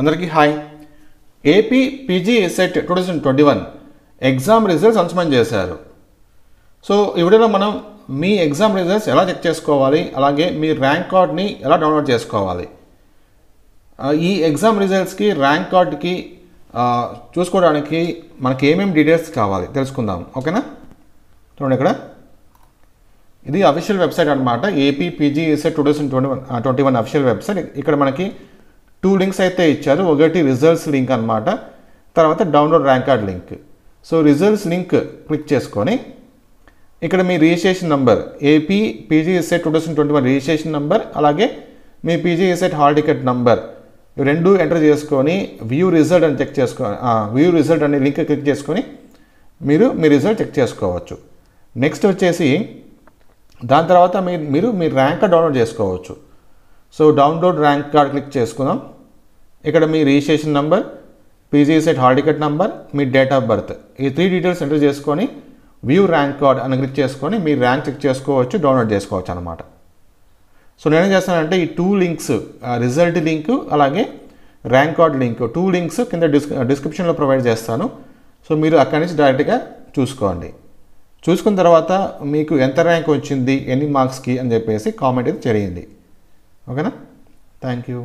అందరికీ hi. AP PG CET two thousand twenty one exam results announcement చేశారు. So ఈ వీడియోలో మనం మీ ఎగ్జామ్ రిజల్ట్స్ ఎలా చెక్ చేసుకోవాలి అలాగే మీ ర్యాంక్ కార్డ్ని ఎలా డౌన్లోడ్ చేసుకోవాలి. ఈ ఎగ్జామ్ రిజల్ట్స్కి ర్యాంక్ కార్డ్కి చూసుకోవడానికి మనకి ఏమేమి డీటెయిల్స్ కావాలి తెలుసుకుందాం. ఓకేనా? చూడండి ఇక్కడ. ఇది అఫీషియల్ వెబ్సైట్ అనమాట AP PGCET two thousand twenty one twenty one official website ఇక్కడ మనకి టూ లింక్స్ అయితే ఇచ్చారు. ఒకటి రిజల్ట్స్ లింక్ అనమాట తర్వాత download rank card link so results link click చేసుకొని ఇక్కడ మీ registration number AP PGCET two thousand twenty one registration number అలాగే మీ పీజీఎస్ఏట్ హాల్ టికెట్ నెంబర్ రెండు ఎంటర్ చేసుకొని వ్యూ రిజల్ట్ అని చెక్ చేసుకొని వ్యూ రిజల్ట్ అనే లింక్ క్లిక్ చేసుకొని మీరు మీ రిజల్ట్ చెక్ చేసుకోవచ్చు. నెక్స్ట్ వచ్చేసి దాని తర్వాత మీరు మీరు మీ ర్యాంక్ కార్డ్ డౌన్లోడ్ చేసుకోవచ్చు. So download rank card click చేసుకుందాం. ఇక్కడ మీ registration number PGCET hall ticket number me date of birth ఈ త్రీ డీటెయిల్స్ ఎంటర్ చేసుకొని వ్యూ ర్యాంక్ కార్డ్ అని క్లిక్ చేసుకొని మీ ర్యాంక్ చెక్ చేసుకోవచ్చు డౌన్లోడ్ చేసుకోవచ్చు అనమాట సో నేనేం చేస్తానంటే ఈ టూ లింక్స్ రిజల్ట్ లింక్ అలాగే rank card link two links కింద డిస్ డిస్క్రిప్షన్లో ప్రొవైడ్ చేస్తాను. సో మీరు అక్కడి నుంచి డైరెక్ట్గా చూసుకోండి. చూసుకున్న తర్వాత మీకు ఎంత ర్యాంక్ వచ్చింది ఎన్ని మార్క్స్కి అని చెప్పేసి కామెంట్ అయితే జరిగింది ఓకేనా? Thank you.